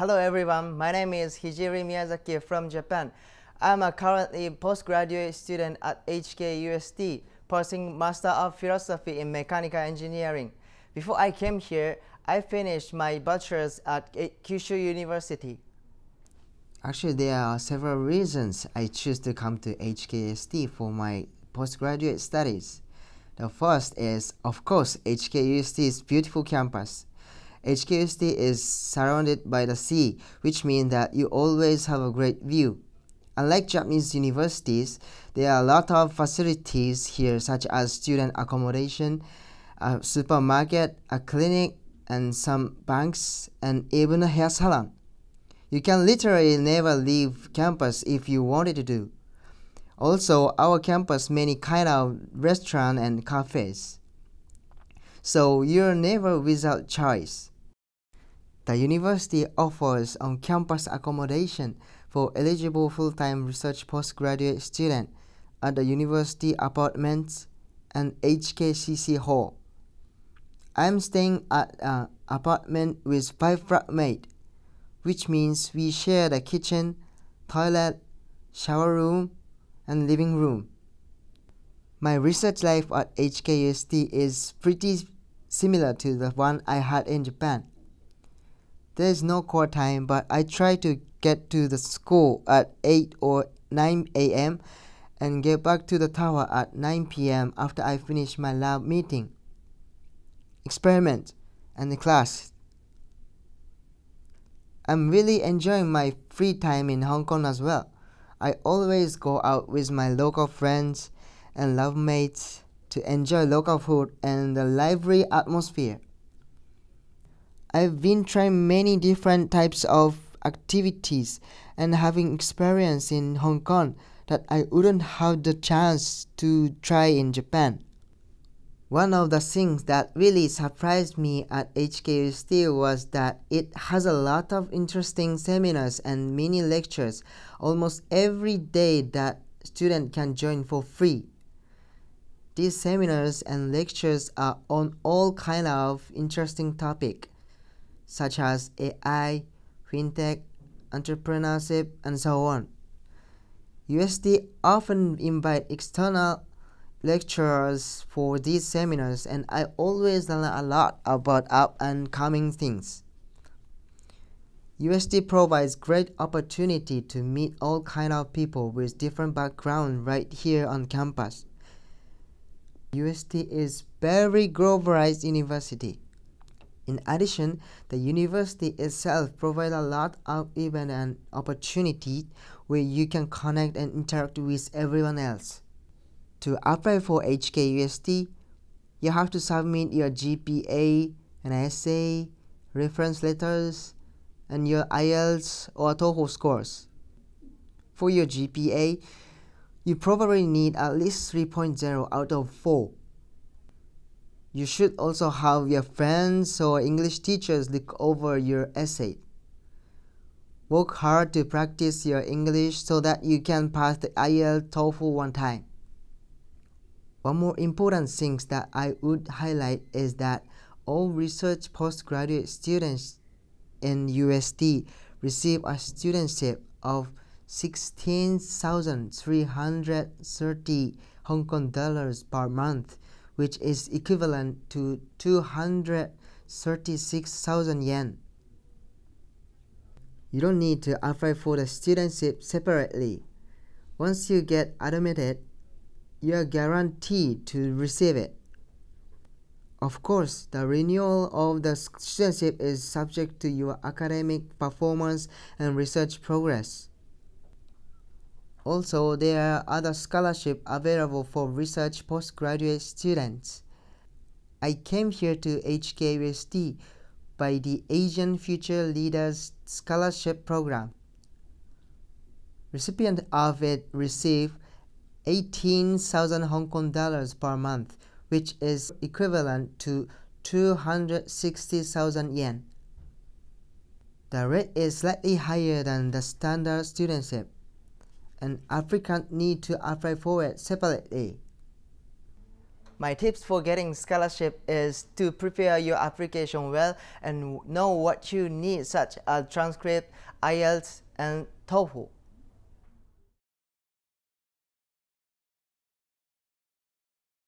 Hello everyone, my name is Hijiri Miyazaki from Japan. I'm a currently postgraduate student at HKUST, pursuing Master of Philosophy in Mechanical Engineering. Before I came here, I finished my bachelor's at Kyushu University. Actually, there are several reasons I choose to come to HKUST for my postgraduate studies. The first is, of course, HKUST's beautiful campus. HKUST is surrounded by the sea, which means that you always have a great view. Unlike Japanese universities, there are a lot of facilities here such as student accommodation, a supermarket, a clinic, and some banks, and even a hair salon. You can literally never leave campus if you wanted to do. Also, our campus many kind of restaurant and cafes. So you're never without choice. The university offers on-campus accommodation for eligible full-time research postgraduate students at the university apartments and HKCC hall. I'm staying at an apartment with five flatmates, which means we share the kitchen, toilet, shower room, and living room. My research life at HKUST is pretty similar to the one I had in Japan. There is no core time, but I try to get to the school at 8 or 9 a.m. and get back to the tower at 9 p.m. after I finish my lab meeting, experiment, and the class. I'm really enjoying my free time in Hong Kong as well. I always go out with my local friends and love mates to enjoy local food and the lively atmosphere. I've been trying many different types of activities and having experience in Hong Kong that I wouldn't have the chance to try in Japan. One of the things that really surprised me at HKUST was that it has a lot of interesting seminars and mini lectures almost every day that students can join for free. These seminars and lectures are on all kind of interesting topic such as AI, fintech, entrepreneurship, and so on. UST often invite external lecturers for these seminars and I always learn a lot about up and coming things. UST provides great opportunity to meet all kind of people with different background right here on campus. UST is very globalized university. In addition, the university itself provides a lot of event and opportunity where you can connect and interact with everyone else. To apply for HKUST, you have to submit your GPA, an essay, reference letters, and your IELTS or TOEFL scores. For your GPA, you probably need at least 3.0 out of 4 you should also have your friends or English teachers look over your essay. Work hard to practice your English so that you can pass the IELTS TOEFL one time. One more important thing that I would highlight is that all research postgraduate students in UST receive a studentship of 16,330 Hong Kong dollars per month which is equivalent to 236,000 yen. You don't need to apply for the studentship separately. Once you get admitted, you are guaranteed to receive it. Of course, the renewal of the studentship is subject to your academic performance and research progress. Also, there are other scholarships available for research postgraduate students. I came here to HKUST by the Asian Future Leaders Scholarship Program. Recipient of it receive 18,000 Hong Kong dollars per month, which is equivalent to 260,000 yen. The rate is slightly higher than the standard studentship and applicant need to apply for it separately. My tips for getting scholarship is to prepare your application well and know what you need such as transcript, IELTS, and TOEFL.